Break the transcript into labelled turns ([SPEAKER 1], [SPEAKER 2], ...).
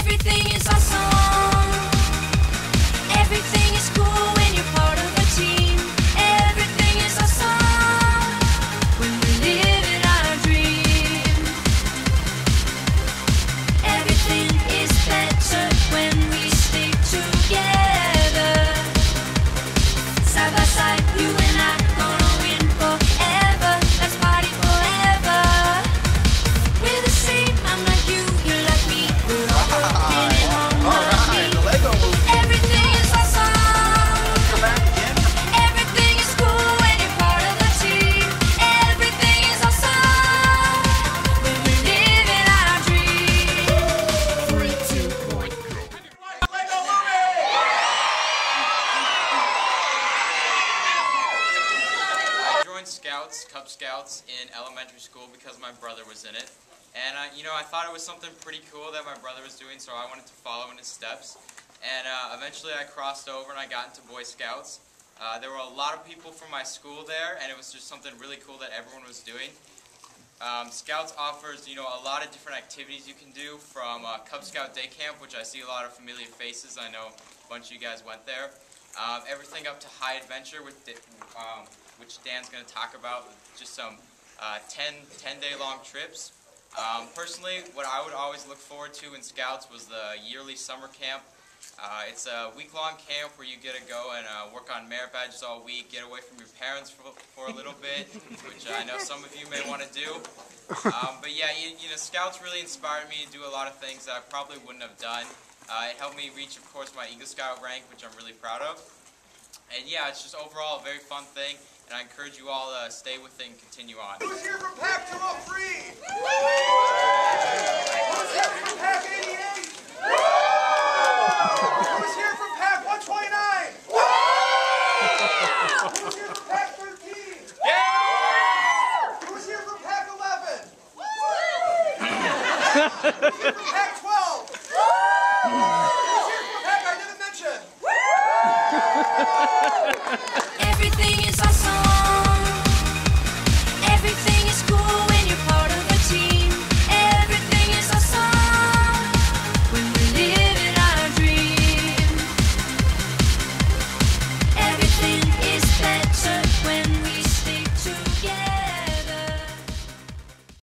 [SPEAKER 1] Everything is awesome.
[SPEAKER 2] Scouts, Cub Scouts in elementary school because my brother was in it. And, uh, you know, I thought it was something pretty cool that my brother was doing, so I wanted to follow in his steps. And uh, eventually I crossed over and I got into Boy Scouts. Uh, there were a lot of people from my school there, and it was just something really cool that everyone was doing. Um, Scouts offers, you know, a lot of different activities you can do from uh, Cub Scout Day Camp, which I see a lot of familiar faces. I know a bunch of you guys went there. Um, everything up to High Adventure, with um, which Dan's going to talk about, just some uh, 10, 10 day long trips. Um, personally, what I would always look forward to in Scouts was the yearly summer camp. Uh, it's a week-long camp where you get to go and uh, work on merit badges all week, get away from your parents for, for a little bit, which I know some of you may want to do. Um, but yeah, you, you know, Scouts really inspired me to do a lot of things that I probably wouldn't have done. Uh, it helped me reach, of course, my Eagle Scout rank, which I'm really proud of. And yeah, it's just overall a very fun thing, and I encourage you all to stay with it and continue on.
[SPEAKER 3] Who's here from Pack 203? Who's here from Pack 88? Who's here from Pack 129? Who's here from Pack 13? Who's here from Pack 11? Who's here from Pack 12? Who's here from Pack I didn't mention?
[SPEAKER 1] Everything is awesome.